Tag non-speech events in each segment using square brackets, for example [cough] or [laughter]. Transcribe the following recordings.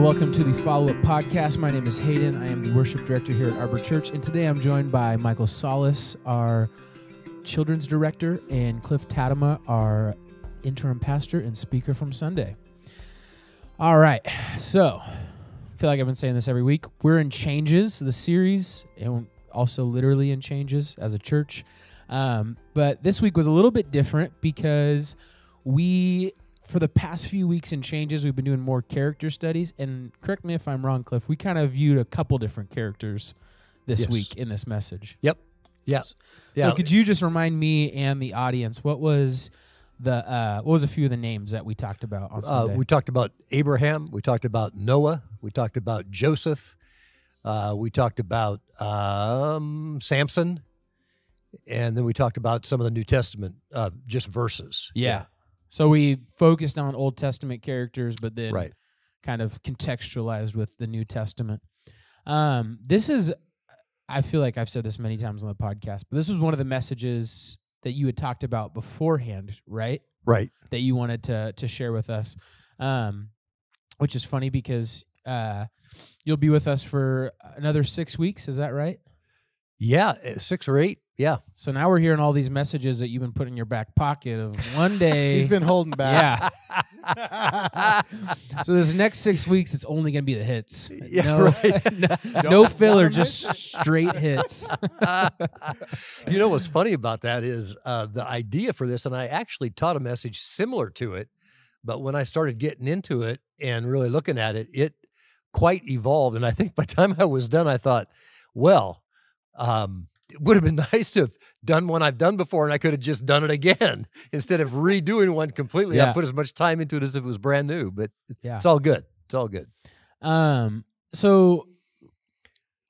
welcome to the Follow Up Podcast. My name is Hayden. I am the worship director here at Arbor Church, and today I'm joined by Michael Solis, our children's director, and Cliff Tatema, our interim pastor and speaker from Sunday. All right, so I feel like I've been saying this every week. We're in changes, the series, and also literally in changes as a church. Um, but this week was a little bit different because we for the past few weeks and changes, we've been doing more character studies. And correct me if I'm wrong, Cliff. We kind of viewed a couple different characters this Yes. week in this message. Yep. Yeah. So Yeah. could you just remind me and the audience what was the uh, what was a few of the names that we talked about on Uh, we talked about Abraham. We talked about Noah. We talked about Joseph. Uh, we talked about um, Samson. And then we talked about some of the New Testament, uh, just verses. yeah. So we focused on Old Testament characters, but then Right. kind of contextualized with the New Testament. Um, this is, I feel like I've said this many times on the podcast, but this was one of the messages that you had talked about beforehand, right? Right. That you wanted to to share with us, um, which is funny because uh, you'll be with us for another six weeks. Is that right? Yeah. uh, Six or eight. Yeah. So now we're hearing all these messages that you've been putting in your back pocket of one [laughs] day. He's been holding back. Yeah. [laughs] so this next six weeks, it's only going to be the hits. Yeah, no, right. [laughs] no filler, just straight hits. you know what's funny about that is uh, the idea for this, and I actually taught a message similar to it, but when I started getting into it and really looking at it, it quite evolved. And I think by the time I was done, I thought, well, um, it would have been [laughs] nice to have done one I've done before, and I could have just done it again [laughs] instead of redoing one completely. Yeah. I put as much time into it as if it was brand new, but Yeah. it's all good. It's all good. Um. So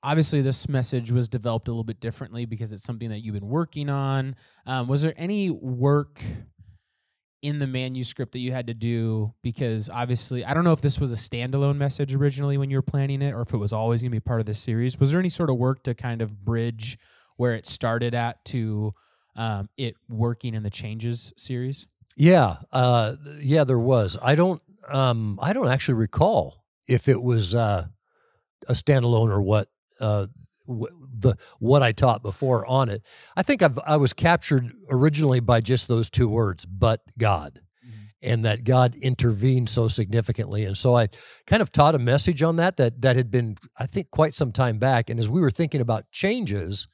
obviously, this message was developed a little bit differently because it's something that you've been working on. Um, was there any work in the manuscript that you had to do? Because obviously, I don't know if this was a standalone message originally when you were planning it, or if it was always going to be part of this series. Was there any sort of work to kind of bridge where it started at to um, it working in the changes series? Yeah, uh, yeah, there was. I don't, um, I don't actually recall if it was uh, a standalone or what. Uh, w- the what I taught before on it. I think I've I was captured originally by just those two words, but God, and that God intervened so significantly. And so I kind of taught a message on that that that had been I think quite some time back. And as we were thinking about changes,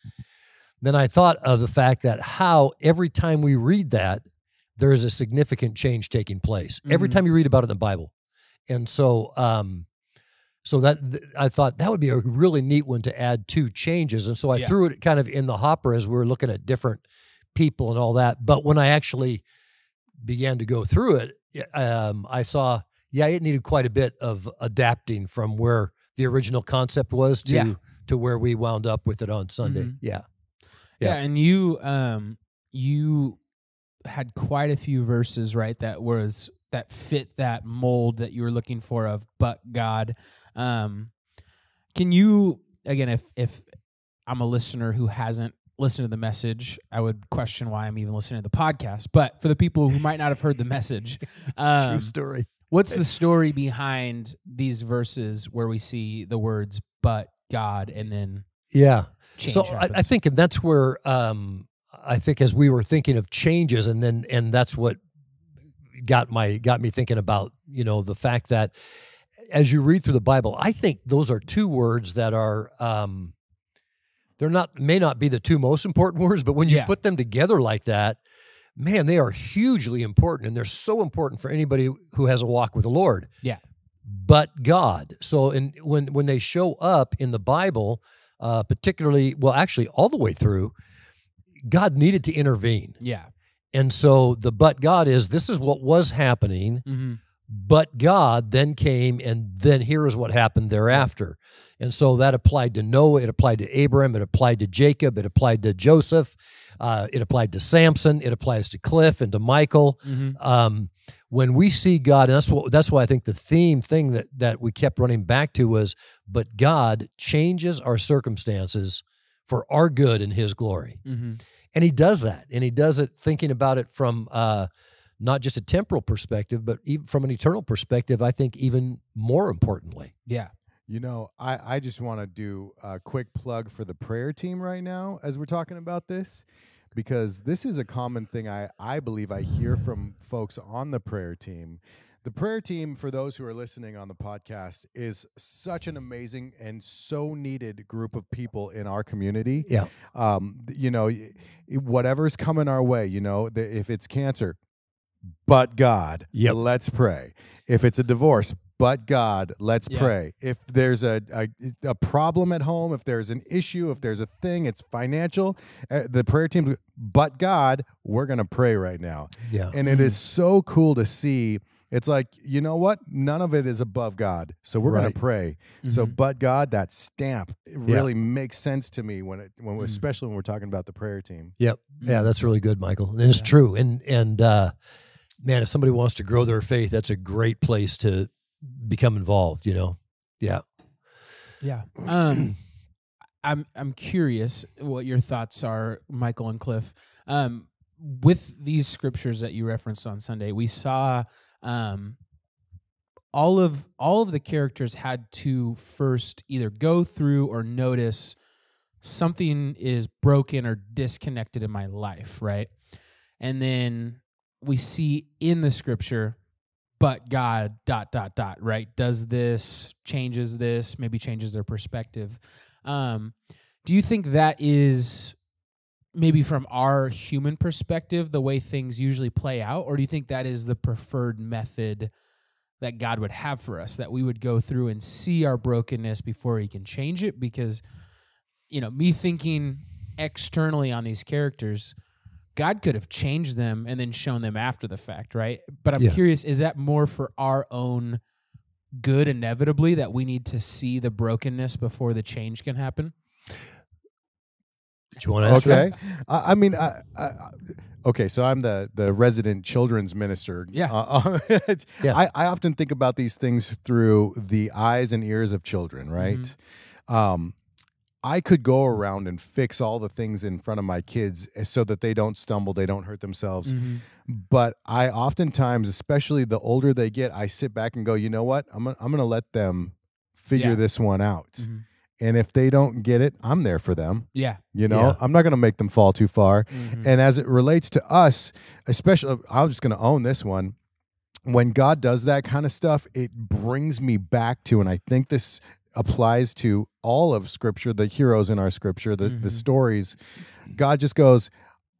then I thought of the fact that how every time we read that there is a significant change taking place every Mhm. time you read about it in the Bible. And so, um, so that th- I thought that would be a really neat one to add to changes. And so I Yeah. threw it kind of in the hopper as we were looking at different people and all that. But when I actually began to go through it, um, I saw, yeah, it needed quite a bit of adapting from where the original concept was to Yeah. to where we wound up with it on Sunday. Mhm. Yeah. Yeah. Yeah. and you um you had quite a few verses, right, that was that fit that mold that you were looking for of but God. Um can you again if if I'm a listener who hasn't listened to the message, I would question why I'm even listening to the podcast. But for the people who might not have heard the message, [laughs] um, True story. what's the story behind these verses where we see the words but God and then Yeah. so I, I think and that's where um, I think as we were thinking of changes, and then and that's what got my got me thinking about you know the fact that as you read through the Bible, I think those are two words that are um, they're not may not be the two most important [laughs] words, but when you Yeah. put them together like that, man, they are hugely important, and they're so important for anybody who has a walk with the Lord. Yeah. But God. So, in when when they show up in the Bible, uh, particularly, well, actually, all the way through, God needed to intervene, yeah. and so the but God is this is what was happening, Mm-hmm. but God then came, and then here is what happened thereafter. And so that applied to Noah, it applied to Abraham, it applied to Jacob, it applied to Joseph, uh, it applied to Samson, it applies to Cliff and to Michael. Mm-hmm. Um, when we see God, and that's what that's why I think the theme thing that that we kept running back to was, but God changes our circumstances for our good and His glory. Mm-hmm. And he does that. And he does it thinking about it from uh, not just a temporal perspective, but even from an eternal perspective, I think even more importantly. Yeah. You know, I, I just want to do a quick plug for the prayer team right now as we're talking about this, because this is a common thing I, I believe I hear from folks on the prayer team. The prayer team, for those who are listening on the podcast, is such an amazing and so needed group of people in our community. Yeah. Um, you know, whatever's coming our way, you know, if it's cancer, but God, Yep. let's pray. If it's a divorce, but God, let's Yeah. pray. If there's a, a a problem at home, if there's an issue, if there's a thing, it's financial. Uh, the prayer team, but God, we're gonna pray right now, Yeah. and it is so cool to see. It's like you know what? None of it is above God, so we're Right. gonna pray. So, Mhm. but God, that stamp it really makes sense to me when it when especially when we're talking about the prayer team. Yep. Yeah, Mm. that's really good, Michael. And it's Yeah. true. And and uh, man, if somebody wants to grow their faith, that's a great place to become involved. You know. Yeah. Yeah. Um, [clears throat] I'm I'm curious what your thoughts are, Michael and Cliff. Um, with these scriptures that you referenced on Sunday, we saw um, all of all of the characters had to first either go through or notice something is broken or disconnected in my life, right? And then we see in the scripture but God dot dot dot right does this changes this maybe changes their perspective. Um, do you think that is maybe from our human perspective the way things usually play out, or do you think that is the preferred method that God would have for us that we would go through and see our brokenness before He can change it? Because you know, me thinking externally on these characters. God could have changed them and then shown them after the fact, right? But I'm Yeah. curious, is that more for our own good inevitably that we need to see the brokenness before the change can happen? Do you want to answer that? Okay, I, I mean, I, I, I- okay. So I'm the the resident children's minister. Yeah. Uh, [laughs] Yeah. I, I often think about these things through the eyes and ears of children. Right. Mm-hmm. Um, I could go around and fix all the things in front of my kids eh, so that they don't stumble, they don't hurt themselves. Mm-hmm. But I oftentimes, especially the older they get, I sit back and go, you know what? I'm gonna, I'm going to let them figure Yeah. this one out. Mhm. And if they don't get it, I'm there for them. Yeah. You know, Yeah. I'm not going to make them fall too far. Mhm. And as it relates to us, especially, I'm just going to own this one. When God does that kind of stuff, it brings me back to, and I think this applies to all of Scripture, the heroes in our Scripture, the, the Mhm. stories. God just goes,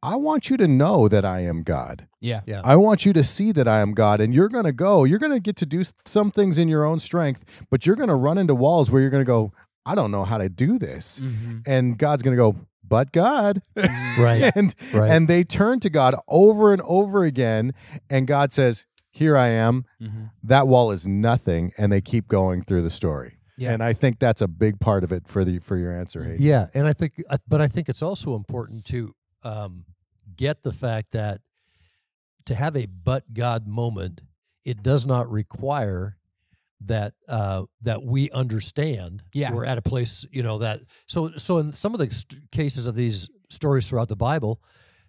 I want you to know that I am God. yeah. Yeah. I want you to see that I am God, and you're going to go. You're going to get to do some things in your own strength, but you're going to run into walls where you're going to go, I don't know how to do this. Mm-hmm. And God's going to go, but God. Right. [laughs] and Right. and they turn to God over and over again, and God says, "Here I am." Mm-hmm. That wall is nothing, and they keep going through the story. Yeah. And I think that's a big part of it for the for your answer, Hayden. Yeah, and I think, but I think it's also important to um, get the fact that to have a but God moment, it does not require that uh, that we understand. Yeah. we're at a place, you know that. So, so in some of the st- cases of these stories throughout the Bible,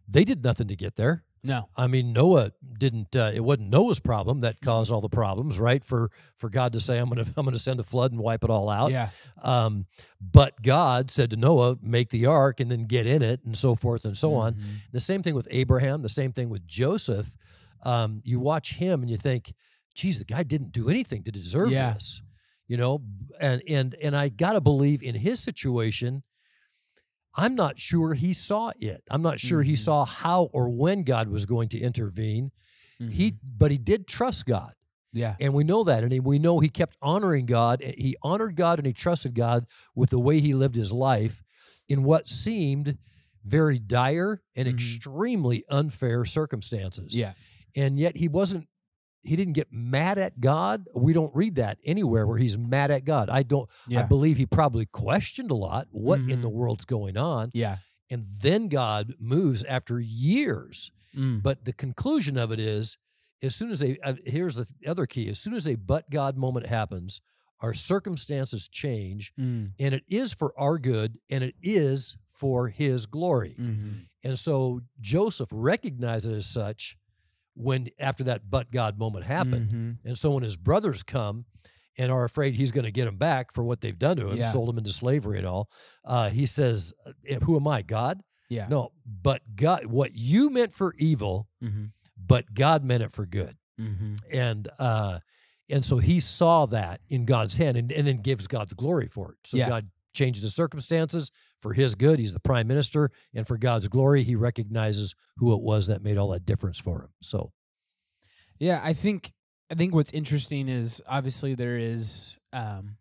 they did nothing to get there. No. I mean, Noah didn't. Uh, it wasn't Noah's problem that caused all the problems, right? For for God to say, "I'm going [laughs] to I'm going to send a flood and wipe it all out." Yeah. Um, but God said to Noah, "Make the ark and then get in it," and so forth and so on. Mhm. The same thing with Abraham. The same thing with Joseph. Um, you watch him and you think, "Geez, the guy didn't do anything to deserve Yeah. this," you know. And and and I gotta believe in his situation. I'm not sure he saw it. I'm not sure he Mhm. saw how or when God was going to intervene. He, Mhm. but he did trust God. Yeah. And we know that. And he- we know he kept honoring God. He honored God and he trusted God with the way he lived his life in what seemed very dire and Mhm. extremely unfair circumstances. Yeah. And yet he wasn't, he didn't get mad at God. We don't read that anywhere where he's mad at God. I don't, I believe he probably questioned a lot what in Mhm. the world's going on. Yeah. And then God moves after years Mm. but the conclusion of it is, as soon as a uh, here's the other key: as soon as a but God moment happens, our circumstances change, Mm. and it is for our good, and it is for His glory. Mhm. And so Joseph recognized it as such when after that but God moment happened. Mhm. And so when his brothers come and are afraid he's going to get them back for what they've done to him, Yeah. sold him into slavery and all, uh, he says, "Eh, "Who am I, God? Yeah. No, but God, what you meant for evil, Mm-hmm. but God meant it for good." Mm-hmm. And uh, and so he saw that in God's hand, and, and then gives God the glory for it. So Yeah. God changes the circumstances for His good. He's the prime minister, and for God's glory, He recognizes who it was that made all that difference for him. So Yeah, I think I think what's interesting is obviously there is um,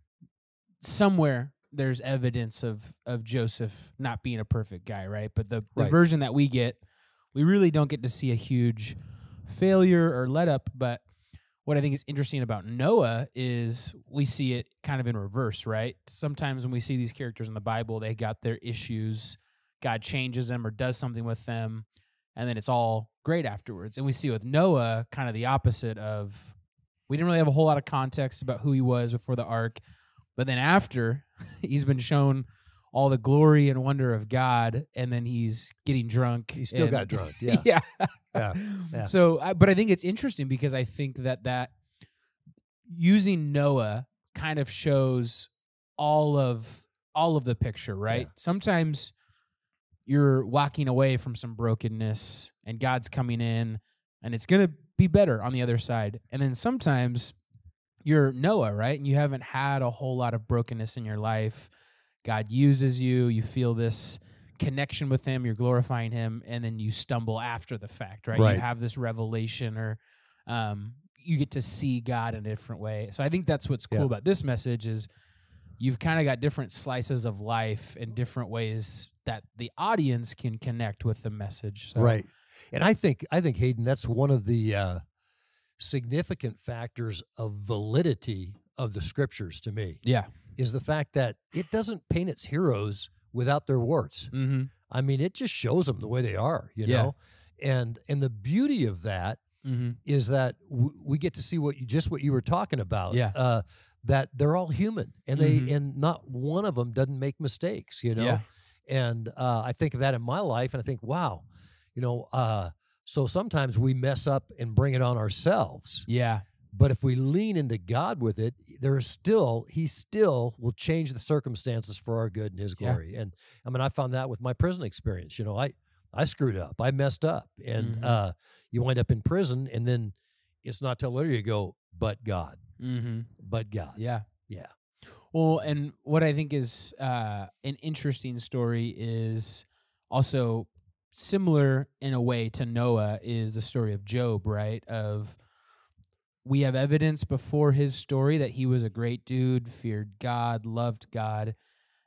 somewhere there's evidence of of Joseph not being a perfect guy, right? But the, the Right. version that we get, we really don't get to see a huge failure or let up. But what I think is interesting about Noah is we see it kind of in reverse, right? Sometimes when we see these characters in the Bible, they got their issues, God changes them or does something with them, and then it's all great afterwards. And we see with Noah kind of the opposite of we didn't really have a whole lot of context about who he was before the ark, but then after [laughs] he's been shown all the glory and wonder of God, and then he's getting drunk. he still and- got drunk. [laughs] Yeah. yeah. Yeah, yeah. [laughs] So, I, but I think it's interesting because I think that that using Noah kind of shows all of all of the picture, right? Yeah. Sometimes you're walking away from some brokenness and God's coming in and it's going to be better on the other side. And then sometimes you're Noah, right? And you haven't had a whole lot of brokenness in your life. God uses you, you feel this connection with him, you're glorifying him, and then you stumble after the fact, right? Right. You have this revelation or um, you get to see God in a different way. So I think that's what's cool Yeah. about this message is you've kind of got different slices of life and different ways that the audience can connect with the message. So, Right. And I think I think Hayden, that's one of the uh, significant factors of validity of the scriptures to me Yeah. is the fact that it doesn't paint its heroes without their warts. Mm-hmm. I mean, it just shows them the way they are, you Yeah. know. And and the beauty of that Mm-hmm. is that w- we get to see what you just what you were talking about. Yeah. Uh, that they're all human, and they Mhm. and not one of them doesn't make mistakes. You know. Yeah. And uh, I think of that in my life, and I think, wow, you know. Uh, so sometimes we mess up and bring it on ourselves. Yeah. But if we lean into God with it, there is still He still will change the circumstances for our good and His Yeah. glory. And I mean, I found that with my prison experience. You know, I I screwed up, I messed up, and Mhm. uh, you wind up in prison, and then it's not till later you go, but God, Mm-hmm. but God, Yeah. yeah, Well, and what I think is uh, an interesting story is also similar in a way to Noah is the story of Job, right? Of we have evidence before his story that he was a great dude, feared God, loved God.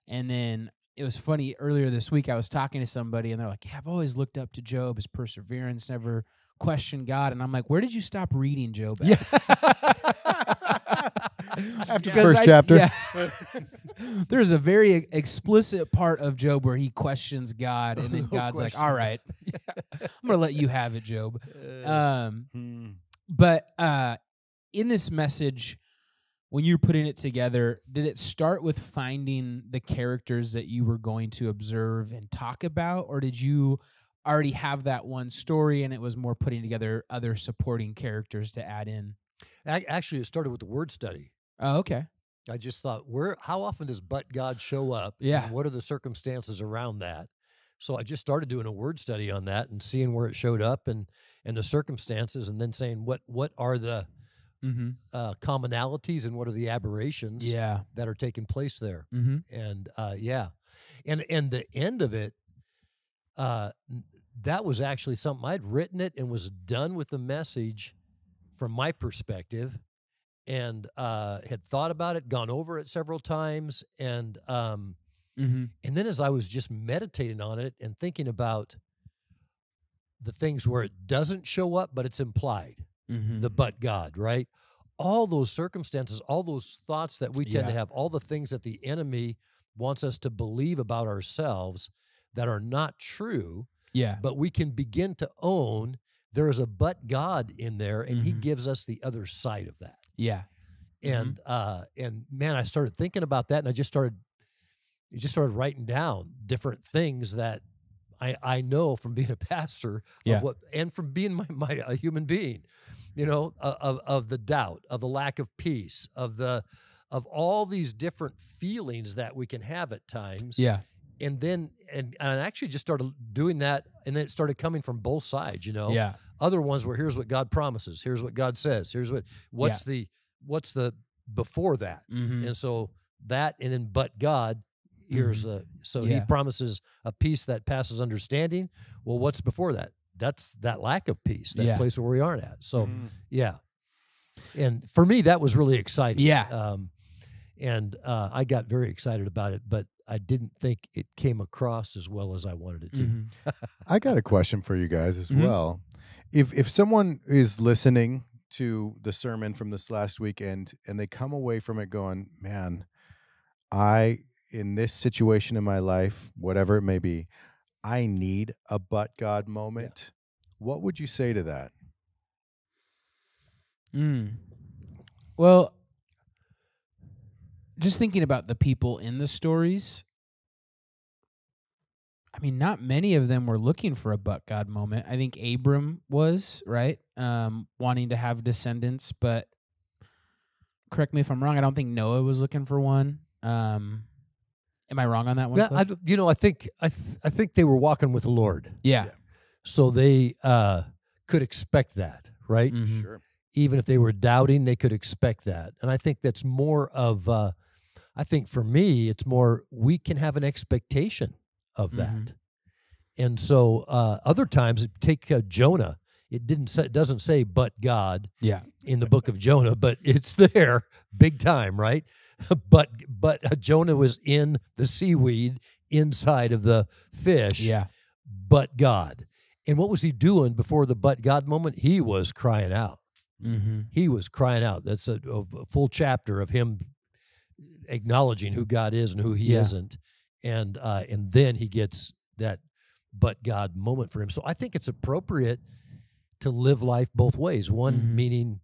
And then it was funny earlier this week, I was talking to somebody and they're like, Yeah, I've always looked up to Job, his perseverance, never questioned God. And I'm like, Where did you stop reading Job? at?" [laughs] After Because first I- chapter. yeah. [laughs] There's a very explicit part of Job where he questions God, and then No [laughs] God's like, "All right, I'm gonna let you have it, Job." Um, Hmm. but uh, in this message, when you're putting it together, did it start with finding the characters that you were going to observe and talk about, or did you already have that one story and it was more putting together other supporting characters to add in? Actually, it started with the word study. Oh, okay. I just thought, where, how often does but God show up? Yeah. And what are the circumstances around that? So I just started doing a word study on that and seeing where it showed up and and the circumstances, and then saying what what are the Mm-hmm. uh, commonalities and what are the aberrations Yeah. that are taking place there. Mm-hmm. And uh, yeah, and and the end of it, uh, that was actually something I'd written it and was done with the message from my perspective, and uh, had thought about it, gone over it several times, and um, Mm-hmm. and then as I was just meditating on it and thinking about the things where it doesn't show up, but it's implied Mm-hmm. the but God, right? All those circumstances, all those thoughts that we tend to have, all the things that the enemy wants us to believe about ourselves that are not true, yeah. but we can begin to own there is a but God in there, and He Mhm. gives us the other side of that. Yeah. Mhm. And uh, and man, I started thinking about that, and I just started, I just started writing down different things that I, I know from being a [laughs] pastor Yeah. of what, and from being my, my a human being, you know, of, of the doubt, of the lack of peace, of the of all these different feelings that we can have at times. Yeah. And then and, and I actually just started doing that and then it started coming from both sides, you know. Yeah. Other ones were here's what God promises, here's what God says, here's what what's the what's the before that. Mm-hmm. And so that and then but God here's a so he promises a peace that passes understanding. Well, what's before that? That's that lack of peace, that Yeah. place where we aren't at. So Mm. yeah. And for me that was really exciting. Yeah. Um and uh, I got very excited about it, but I didn't think it came across as well as I wanted it to. Mhm. [laughs] I got a question for you guys as Mhm. well. If if someone is listening to the sermon from this last weekend and they come away from it going, "Man, I in this situation in my life, whatever it may be, I need a but God moment." What would you say to that? Mm. Well, just thinking about the people in the stories, I mean, not many of them were looking for a but God moment. I think Abram was, right? Um, wanting to have descendants, but correct me if I'm wrong. I don't think Noah was looking for one. Um, am I wrong on that one? Yeah, I, you know, I think I th- I think they were walking with the Lord, yeah. so they uh, could expect that, right? Mhm. Sure. Even if they were doubting, they could expect that, and I think that's more of. Uh, I think for me, it's more we can have an expectation of that, Mhm. and so uh, other times, take uh, Jonah. It didn't. Say, it doesn't say, "But God." Yeah. in the book of Jonah, but it's [laughs] there big time, right? [laughs] But but Jonah was in the seaweed inside of the fish, Yeah. but God. And what was he doing before the but God moment? He was crying out. Mm-hmm. He was crying out. That's a, a full chapter of him acknowledging who God is and who he Yeah. isn't. And uh, and then he gets that but God moment for him. So I think it's appropriate to live life both ways. One Mhm. meaning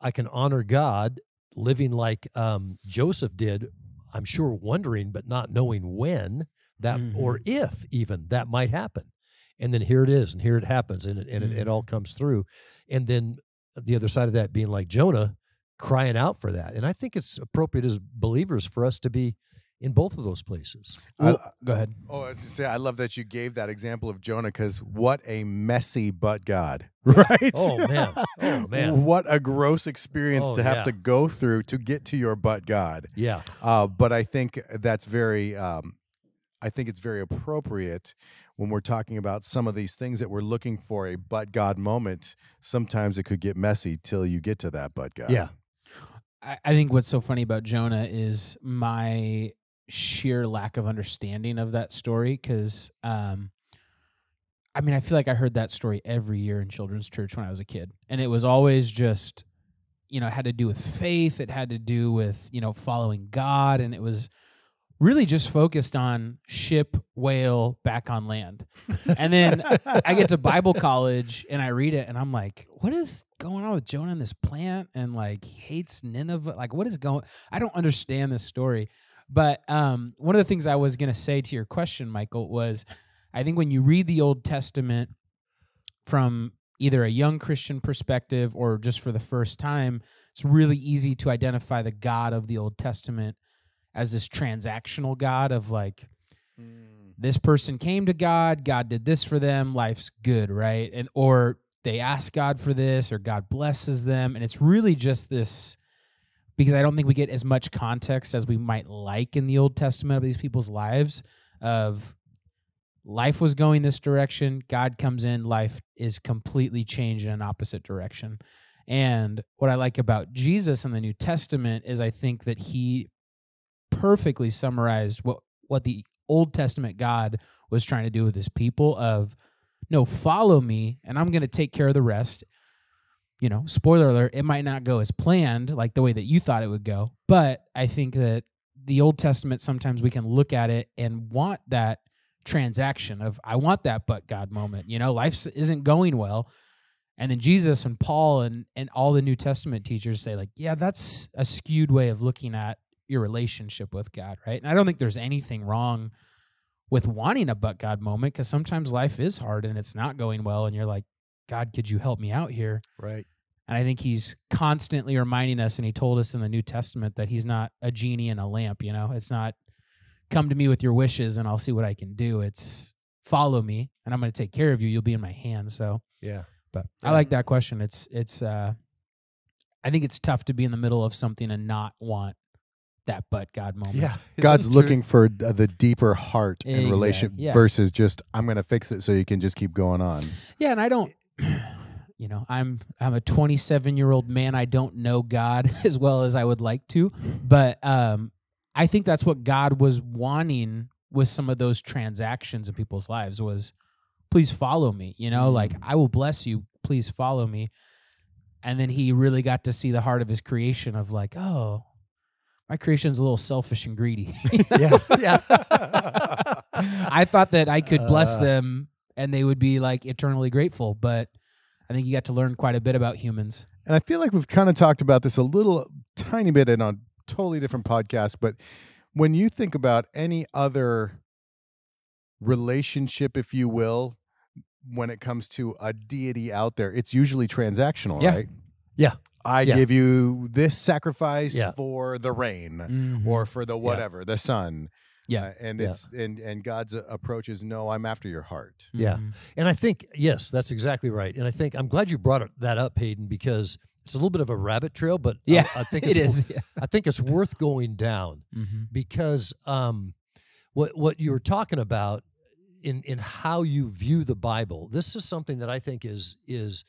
I can honor God living like um, Joseph did, I'm sure wondering but not knowing when that or if even that might happen. And then here it is, and here it happens, and it, and it, it all comes through. And then the other side of that being like Jonah crying out for that. And I think it's appropriate as believers for us to be in both of those places. Well, go ahead. Oh, I was to say, I love that you gave that example of Jonah because what a messy but God, [laughs] right? Oh man. Oh [laughs] man. What a gross experience Oh, to have yeah. to go through to get to your but God. Yeah. Uh, but I think that's very, um, I think it's very appropriate when we're talking about some of these things that we're looking for a but God moment. Sometimes it could get messy till you get to that but God. Yeah. I, I think what's so funny about Jonah is my sheer lack of understanding of that story. Because, um, I mean, I feel like I heard that story every year in children's church when I was a kid, and it was always just, you know, it had to do with faith. It had to do with you know following God, and it was really just focused on ship, whale, back on land. And then I get to Bible [laughs] college and I read it and I'm like, what is going on with Jonah and this plant? And like he hates Nineveh. Like, what is going I don't understand this story. But um, one of the things I was gonna say to your question, Michael, was I think when you read the Old Testament from either a young Christian perspective or just for the first time, it's really easy to identify the God of the Old Testament as this transactional God of like, Mm. this person came to God, God did this for them, life's good, right? And or they ask God for this or God blesses them and it's really just this because I don't think we get as much context as we might like in the Old Testament of these people's lives of life was going this direction, God comes in, life is completely changed in an opposite direction. And what I like about Jesus in the New Testament is I think that he perfectly summarized what what the Old Testament God was trying to do with his people of no, follow me and I'm going to take care of the rest. You know, spoiler alert, it might not go as planned like the way that you thought it would go, but I think that the Old Testament sometimes we can look at it and want that transaction of I want that but God moment. You know, life isn't going well. And then Jesus and Paul and and all the New Testament teachers say like, yeah, that's a skewed way of looking at your relationship with God, right? And I don't think there's anything wrong with wanting a but God moment because sometimes life is hard and it's not going well, and you're like, God, could you help me out here? Right. And I think he's constantly reminding us, and he told us in the New Testament that he's not a genie in a lamp. You know, it's not come to me with your wishes and I'll see what I can do. It's follow me and I'm going to take care of you. You'll be in my hand. So, Yeah. but I like that question. It's, it's, uh, I think it's tough to be in the middle of something and not want that but God moment. Yeah. [laughs] God's looking for uh, the deeper heart and Exact- relationship yeah. versus just I'm going to fix it so you can just keep going on. Yeah, and I don't you know, I'm I'm a 27-year-old man. I don't know God [laughs] as well as I would like to, but um I think that's what God was wanting with some of those transactions in people's lives was please follow me, you know, like I will bless you, please follow me. And then he really got to see the heart of his creation of like, oh, my creation's a little selfish and greedy. [laughs] yeah. Yeah. I thought that I could bless Uh. them and they would be like eternally grateful, but I think you got to learn quite a bit about humans. And I feel like we've kind of talked about this a little tiny bit in a totally different podcast, but when you think about any other relationship, if you will, when it comes to a deity out there, it's usually transactional, Yeah. right? Yeah. I Yeah. give you this sacrifice Yeah. for the rain Mhm. or for the whatever, the sun. Yeah. Uh, and Yeah. it's and and God's uh, approach is no, I'm after your heart. Yeah. Mhm. And I think, yes, that's exactly right. And I think I'm glad you brought that up, Hayden, because it's a little bit of a rabbit trail, but Yeah, I, think [laughs] it it's. Yeah. I think it's worth going down Mhm. because um, what what you were talking about in in how you view the Bible, this is something that I think is is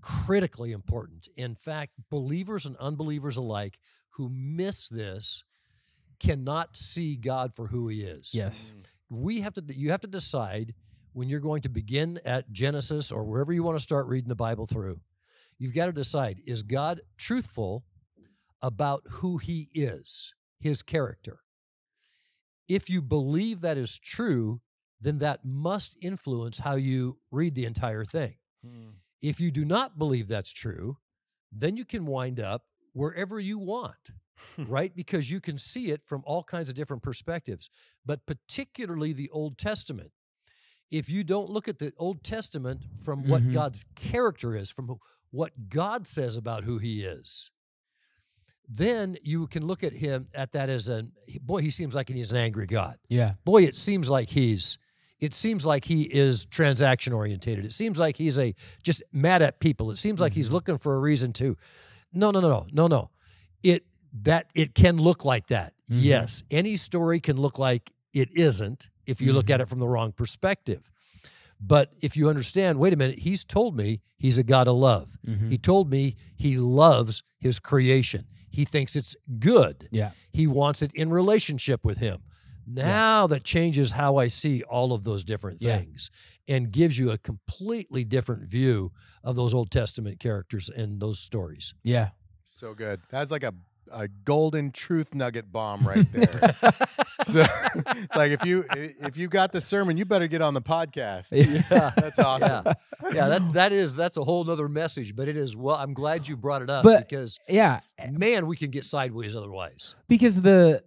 critically important. In fact, believers and unbelievers alike who miss this cannot see God for who He is Yes. Mm. we have to you have to decide when you're going to begin at Genesis or wherever you want to start reading the Bible through. You've got to decide is God truthful about who he is, his character. If you believe that is true, then that must influence how you read the entire thing. Hmm. If you do not believe that's true, then you can wind up wherever you want, [laughs] right? Because you can see it from all kinds of different perspectives, but particularly the Old Testament. If you don't look at the Old Testament from what Mhm. God's character is, from what God says about who he is, then you can look at him at that as an boy, he seems like he's an angry God Yeah. boy, it seems like he's it seems like he is transaction orientated. It seems like he's a just mad at people. It seems like he's looking for a reason to. No, no, no, no, no, no. It that it can look like that. Mm-hmm. Yes, any story can look like it isn't if you look mm-hmm. at it from the wrong perspective. But if you understand, wait a minute, he's told me he's a God of love. Mm-hmm. He told me he loves his creation. He thinks it's good. Yeah. He wants it in relationship with him. Now that changes how I see all of those different Yeah. things and gives you a completely different view of those Old Testament characters and those stories. Yeah. So good. That's like a, a golden truth nugget bomb right there. [laughs] so it's like if you if you got the sermon, you better get on the podcast. Yeah. [laughs] That's awesome. Yeah. Yeah, that's that is that's a whole nother message, but it is well I'm glad you brought it up But- because Yeah. Eh, man, we can get sideways otherwise. because the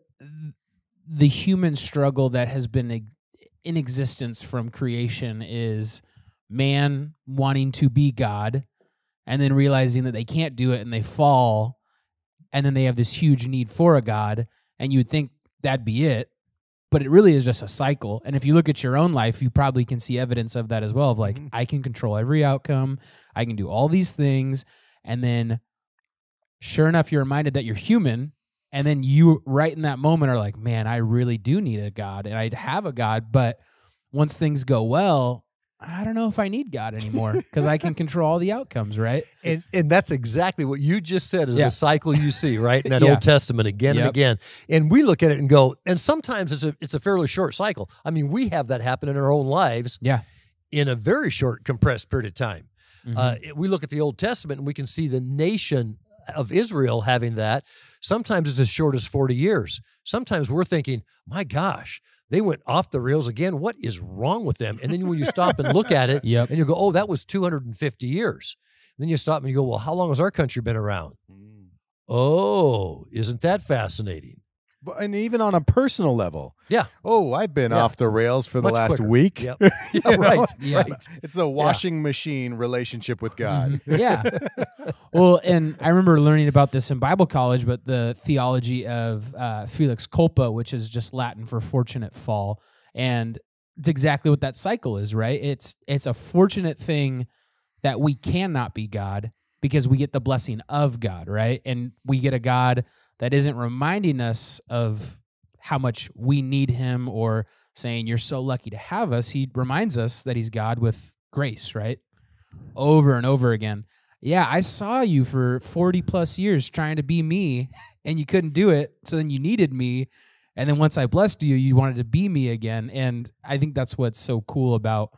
the human struggle that has been in existence from creation is man wanting to be god and then realizing that they can't do it and they fall and then they have this huge need for a god and you would think that'd be it but it really is just a cycle and if you look at your own life you probably can see evidence of that as well of like Mhm. i can control every outcome i can do all these things and then sure enough you're reminded that you're human and then you right in that moment are like man i really do need a god and i have a god but once things go well i don't know if i need god anymore because i can control all the outcomes right [laughs] And and that's exactly what you just said is Yeah. the cycle you see, right? In that Yeah. Old Testament again and again. And we look at it and go, and sometimes it's a it's a fairly short cycle. I mean, we have that happen in our own lives yeah in a very short compressed period of time. Mhm. Uh, we look at the Old Testament and we can see the nation of Israel having that. Sometimes it's as short as 40 years. Sometimes we're thinking, my gosh, they went off the rails again. What is wrong with them? And then when you stop and look at it, [laughs] Yep. and you go, oh, that was 250 years. Then you stop and you go, well, how long has our country been around? Hmm. Oh, isn't that fascinating? And even on a personal level. Yeah. Oh, I've been Yeah. off the rails for the Much last quicker. week. Yep. [laughs] Yeah, know? right. [laughs] Yeah. Right. It's the washing machine relationship with God. Mhm. [laughs] Yeah. well, and I remember learning about this in Bible college, but the theology of uh, Felix culpa, which is just Latin for fortunate fall, and it's exactly what that cycle is, right? It's it's a fortunate thing that we cannot be God because we get the blessing of God, right? And we get a God that isn't reminding us of how much we need him or saying you're so lucky to have us. He reminds us that he's God with grace, right? Over and over again. Yeah, I saw you for 40 plus years trying to be me and you couldn't do it. So then you needed me. And then once I blessed you, you wanted to be me again. And I think that's what's so cool about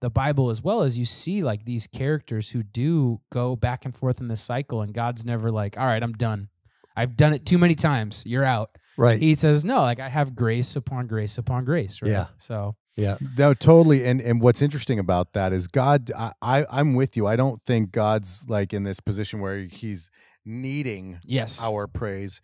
the Bible as well as you see like these characters who do go back and forth in this cycle and God's never like, "All right, I'm done. I've done it too many times. You're out." Right. He says, "No, like I have grace upon grace upon grace." Right? Yeah. So Yeah. No, totally. And and what's interesting about that is God. I, I I'm with you. I don't think God's like in this position where He's needing yes, our praise.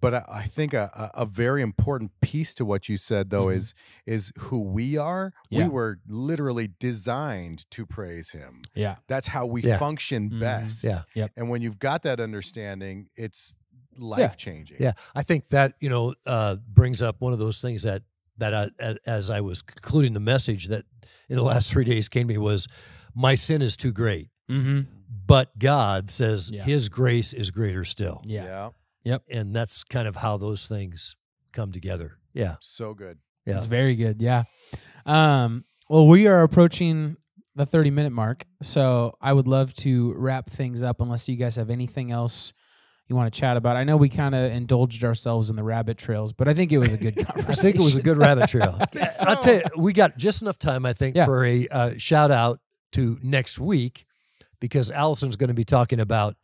But I, I think a, a a very important piece to what you said though Mhm. is is who we are. Yeah. We were literally designed to praise Him. yeah, That's how we Yeah. function Mhm. best. Yeah. Yep. And when you've got that understanding, it's life changing. Yeah, I think that you know uh, brings up one of those things that that I, a- as I was concluding the message that in the last [laughs] three days came to me was my sin is too great, mm-hmm. but God says Yeah. His grace is greater still, yeah, yeah. Yep. and that's kind of how those things come together. Yeah, So good. yeah. It's very good. Yeah. Um, well, we are approaching the 30 minute mark. So I would love to wrap things up unless you guys have anything else you want to chat about. I know we kind of indulged ourselves in the rabbit trails, but I think it was a good [laughs] conversation. I think it was a good rabbit trail. [laughs] think I'll tell you, we got just enough time, I think, Yeah. for a uh, shout out to next week because Allison's going to be talking about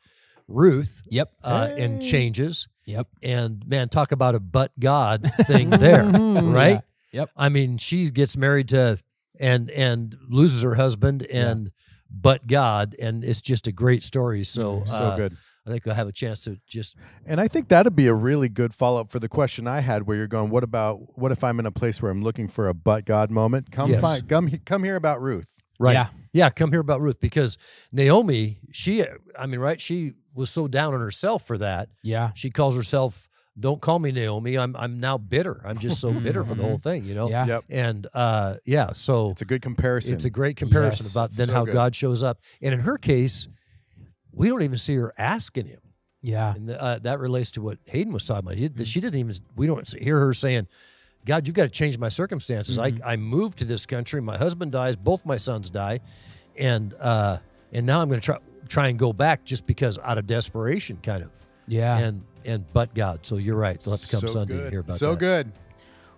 Ruth Yep. uh, and changes. Yep. And man, talk about a but God thing there, [laughs] right? Yeah. Yep. I mean, she gets married to and and loses her husband and but God, and it's just a great story. So, Mhm. So uh, good. I think I'll have a chance to just And I think that'd be a really good follow up for the question I had, where you're going, "What about what if I'm in a place where I'm looking for a but God moment? Come Yes. find, come, come hear about Ruth. right, Yeah. yeah, come hear about Ruth because Naomi, she, I mean, right, she was so down on herself for that. Yeah. She calls herself, "Don't call me Naomi. I'm I'm now bitter. I'm just so [laughs] bitter for the whole thing, you know." Yeah. Yep, And uh, yeah, so it's a good comparison. It's a great comparison Yes, about then so how good. God shows up. And in her case, we don't even see her asking him. Yeah. And uh, that relates to what Hayden was talking about. He, Mm-hmm. She didn't even, we don't hear her saying, God, you've got to change my circumstances. Mm-hmm. I, I moved to this country. My husband dies. Both my sons die. And, uh, and now I'm going to try, try and go back just because out of desperation, kind of. Yeah. And, and, but God. So you're right. They'll have to come so Sunday good. and hear about so that. good.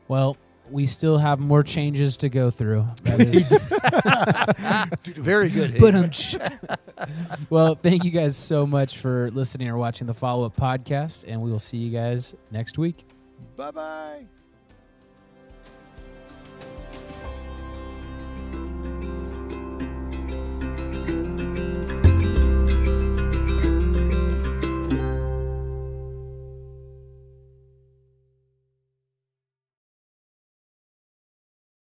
well, we still have more changes to go through. That [laughs] is [laughs] Very good. But um, [laughs] well, thank you guys so much for listening or watching the follow up podcast, and we will see you guys next week. Bye bye.